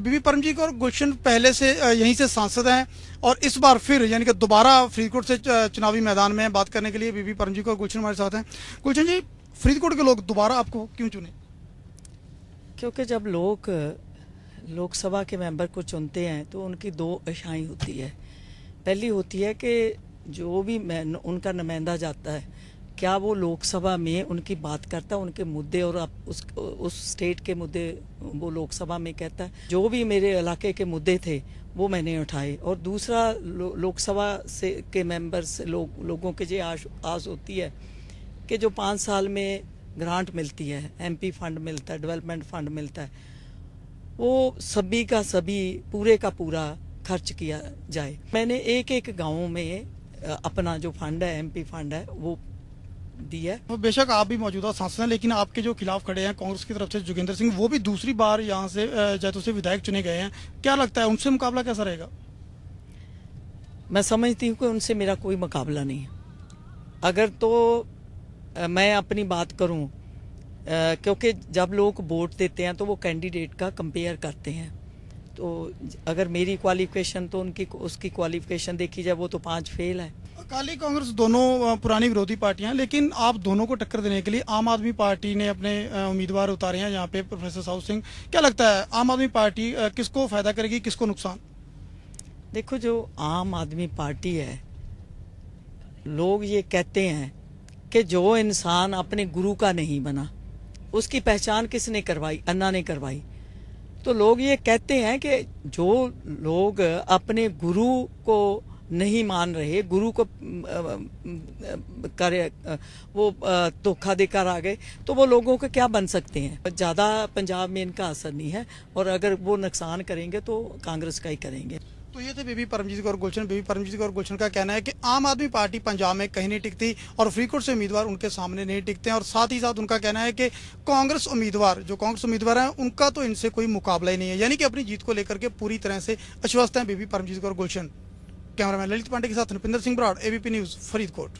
बीबी परमजीत कौर गुलशन पहले से यहीं से सांसद हैं और इस बार फिर, यानी कि दोबारा फरीदकोट से चुनावी मैदान में बात करने के लिए बीबी परमजीत कौर गुलशन हमारे साथ हैं। गुलशन जी, फरीदकोट के लोग दोबारा आपको क्यों चुने? क्योंकि जब लोग, लोकसभा के मेंबर को चुनते हैं तो उनकी दो आशाएँ होती है। पहली होती है कि जो भी उनका नुमाइंदा जाता है क्या वो लोकसभा में उनकी बात करता है उनके मुद्दे और आप उस उस स्टेट के मुद्दे वो लोकसभा में कहता है। जो भी मेरे इलाके के मुद्दे थे वो मैंने उठाए। और दूसरा लो, लोकसभा से के मेंबर्स लोग लोगों के जो आश, आस होती है कि जो पाँच साल में ग्रांट मिलती है एमपी फंड मिलता है डेवलपमेंट फंड मिलता है वो सभी का सभी पूरे का पूरा खर्च किया जाए। मैंने एक एक गाँव में अपना जो फंड है एमपी फंड है वो दिया है। तो बेशक आप भी मौजूदा सांसद हैं लेकिन आपके जो खिलाफ खड़े हैं कांग्रेस की तरफ़ से जोगिंदर सिंह वो भी दूसरी बार यहाँ से जैतून से विधायक चुने गए हैं। क्या लगता है उनसे मुकाबला कैसा रहेगा? मैं समझती हूँ कि उनसे मेरा कोई मुकाबला नहीं है। अगर तो मैं अपनी बात करूँ क्योंकि जब लोग वोट देते हैं तो वो कैंडिडेट का कंपेयर करते हैं। तो अगर मेरी क्वालिफिकेशन तो उनकी उसकी क्वालिफिकेशन देखी जाए वो तो पाँच फेल है। अकाली कांग्रेस दोनों पुरानी विरोधी पार्टियाँ लेकिन आप दोनों को टक्कर देने के लिए आम आदमी पार्टी ने अपने उम्मीदवार उतारे हैं यहाँ पे प्रोफेसर साहू सिंह। क्या लगता है, आम आदमी पार्टी किसको फ़ायदा करेगी, किसको नुकसान? देखो, जो आम आदमी पार्टी है, लोग ये कहते हैं कि जो इंसान अपने गुरु का नहीं बना, उसकी पहचान किसने करवाई, अन्ना ने करवाई? तो लोग ये कहते हैं कि जो लोग अपने गुरु को नहीं मान रहे गुरु को अम, अम, करे अ, वो धोखा देकर आ गए तो वो लोगों के क्या बन सकते हैं? ज़्यादा पंजाब में इनका असर नहीं है और अगर वो नुकसान करेंगे तो कांग्रेस का ही करेंगे। तो ये थे बीबी परमजीत कौर गुलशन। बीबी परमजीत कौर गुलशन का कहना है कि आम आदमी पार्टी पंजाब में कहीं नहीं टिकती और फरीदकोट से उम्मीदवार उनके सामने नहीं टिकते हैं और साथ ही साथ उनका कहना है कि कांग्रेस उम्मीदवार जो कांग्रेस उम्मीदवार हैं उनका तो इनसे कोई मुकाबला ही नहीं है। यानी कि अपनी जीत को लेकर के पूरी तरह से आश्वस्त हैं बीबी परमजीत कौर गुलशन। कैमरामैन ललित पांडे के साथ नृपिंदर Singh broad ABP news Faridkot